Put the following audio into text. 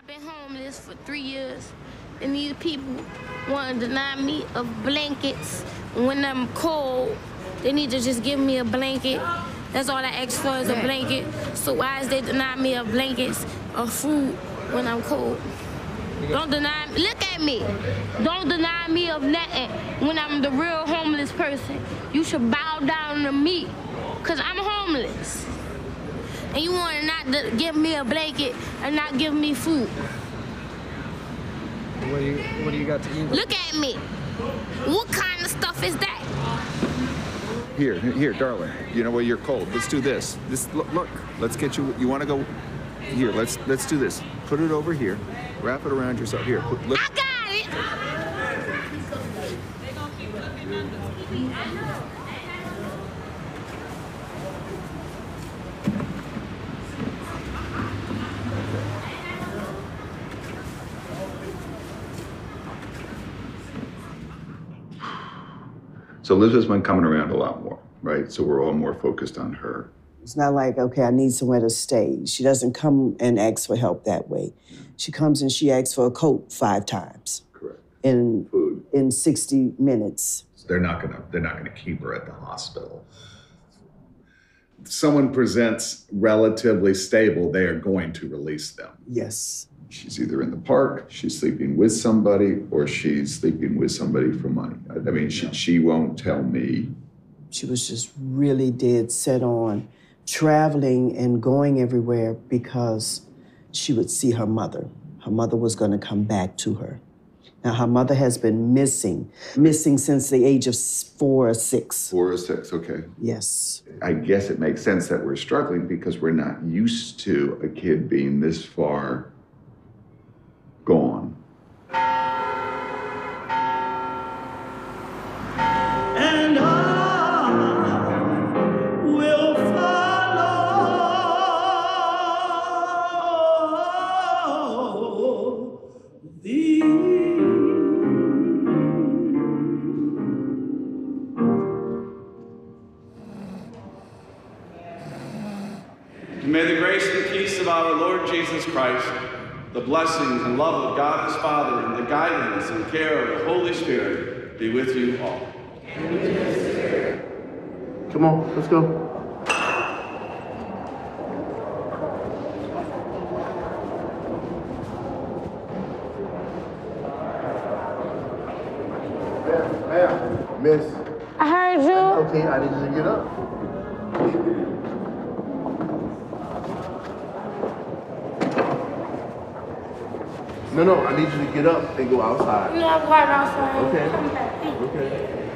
I've been homeless for three years, and these people want to deny me of blankets when I'm cold. They need to just give me a blanket. That's all I ask for is a blanket. So why is they deny me of blankets or food when I'm cold? Don't deny me. Look at me. Don't deny me of nothing when I'm the real homeless person. You should bow down to me, cause I'm homeless. And you want to not to give me a blanket and not give me food. What do you What do you got to eat? Look at me. What kind of stuff is that? Here, here, darling. You know what? You're cold. Let's do this. This look. look let's get you. You want to go? Here. Let's let's do this. Put it over here. Wrap it around yourself. Here. Put, look. I got it. So Elizabeth's been coming around a lot more, right? So we're all more focused on her. It's not like, okay, I need somewhere to stay. She doesn't come and ask for help that way. She comes and she asks for a coat five times Correct. in Food. in 60 minutes. They're not gonna. They're not gonna keep her at the hospital. If someone presents relatively stable, they are going to release them. Yes. She's either in the park, she's sleeping with somebody, or she's sleeping with somebody for money. I mean, she, she won't tell me. She was just really dead set on traveling and going everywhere because she would see her mother. Her mother was going to come back to her. Now, her mother has been missing, missing since the age of four or six. Four or six, okay. Yes. I guess it makes sense that we're struggling because we're not used to a kid being this far May the grace and peace of our Lord Jesus Christ, the blessings and love of God his Father, and the guidance and care of the Holy Spirit be with you all. Come on, let's go. Ma'am, ma'am, miss. I heard you. Okay, I need you to get up. No, no, I need you to get up and go outside. No, I'm going outside. Okay. Okay.